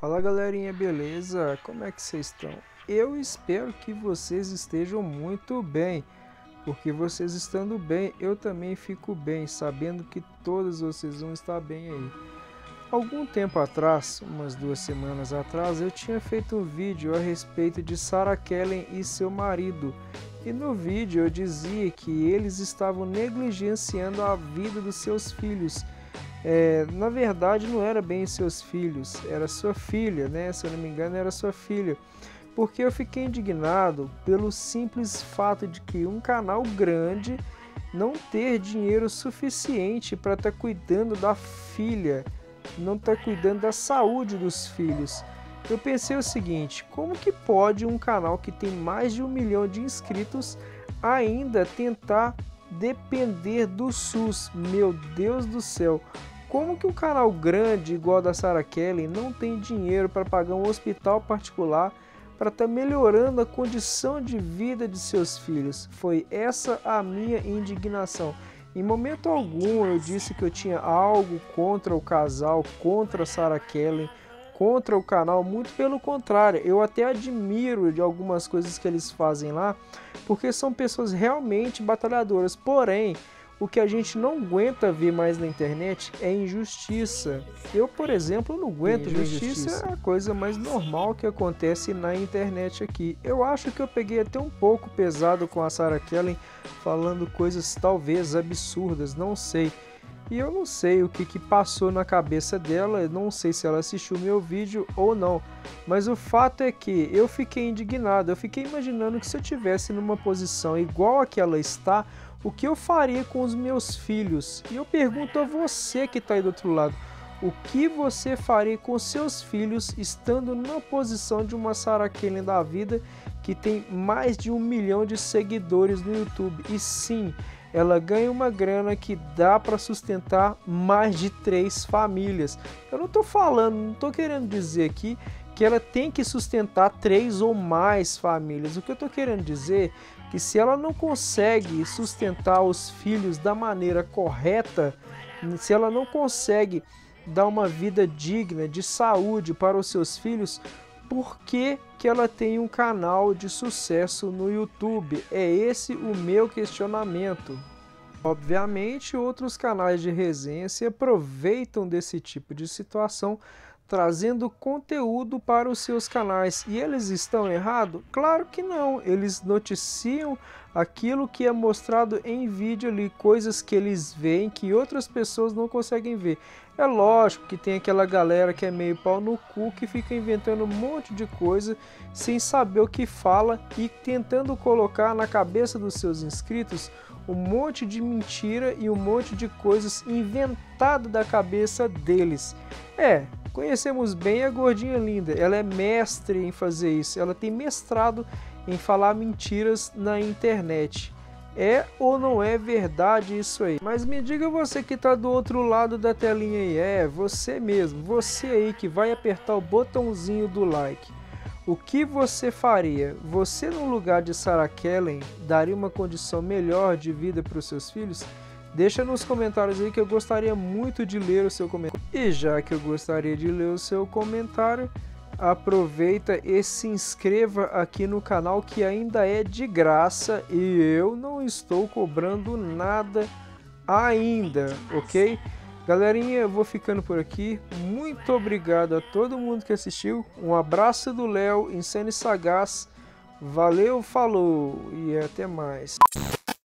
Fala galerinha, beleza? Como é que vocês estão? Eu espero que vocês estejam muito bem, porque vocês estando bem, eu também fico bem, sabendo que todos vocês vão estar bem aí. Algum tempo atrás, umas duas semanas atrás, eu tinha feito um vídeo a respeito de Sarah Kellen e seu marido. E no vídeo eu dizia que eles estavam negligenciando a vida dos seus filhos é, na verdade não era bem seus filhos, era sua filha, né? Se eu não me engano, era sua filha. Porque eu fiquei indignado pelo simples fato de que um canal grande não ter dinheiro suficiente para estar tá cuidando da filha, não estar tá cuidando da saúde dos filhos. Eu pensei o seguinte: como que pode um canal que tem mais de um milhão de inscritos ainda tentar depender do SUS. Meu Deus do céu, como que um canal grande igual da Sarah Kelly não tem dinheiro para pagar um hospital particular para estar tá melhorando a condição de vida de seus filhos? Foi essa a minha indignação. Em momento algum eu disse que eu tinha algo contra o casal, contra a Sarah Kelly, contra o canal, muito pelo contrário, eu até admiro de algumas coisas que eles fazem lá, porque são pessoas realmente batalhadoras. Porém, o que a gente não aguenta ver mais na internet é injustiça. Eu, por exemplo, não aguento injustiça. Injustiça é a coisa mais normal que acontece na internet aqui. Eu acho que eu peguei até um pouco pesado com a Sarah Kellen falando coisas talvez absurdas, não sei. E eu não sei o que, que passou na cabeça dela, não sei se ela assistiu meu vídeo ou não. Mas o fato é que eu fiquei indignado, eu fiquei imaginando que se eu tivesse numa posição igual a que ela está, o que eu faria com os meus filhos? E eu pergunto a você que está aí do outro lado, o que você faria com seus filhos estando na posição de uma Sarah da vida que tem mais de um milhão de seguidores no YouTube? E sim, ela ganha uma grana que dá para sustentar mais de três famílias. Eu não estou falando, não estou querendo dizer aqui que ela tem que sustentar três ou mais famílias. O que eu estou querendo dizer é que se ela não consegue sustentar os filhos da maneira correta, se ela não consegue dar uma vida digna de saúde para os seus filhos, por que, que ela tem um canal de sucesso no YouTube? É esse o meu questionamento. Obviamente, outros canais de resenha se aproveitam desse tipo de situação, trazendo conteúdo para os seus canais. E eles estão errados? Claro que não. Eles noticiam aquilo que é mostrado em vídeo ali, coisas que eles veem que outras pessoas não conseguem ver. É lógico que tem aquela galera que é meio pau no cu que fica inventando um monte de coisa sem saber o que fala e tentando colocar na cabeça dos seus inscritos um monte de mentira e um monte de coisas inventado da cabeça deles. É, conhecemos bem a gordinha linda, ela é mestre em fazer isso, ela tem mestrado em falar mentiras na internet. É ou não é verdade isso aí? Mas me diga você que está do outro lado da telinha aí, é você mesmo, você aí que vai apertar o botãozinho do like. O que você faria? Você no lugar de Sarah Kellen daria uma condição melhor de vida para os seus filhos? Deixa nos comentários aí que eu gostaria muito de ler o seu comentário. E já que eu gostaria de ler o seu comentário, aproveita e se inscreva aqui no canal que ainda é de graça e eu não estou cobrando nada ainda, ok? Galerinha, eu vou ficando por aqui. Muito obrigado a todo mundo que assistiu. Um abraço do Léo, Insane Sagaz. Valeu, falou e até mais.